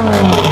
Oh,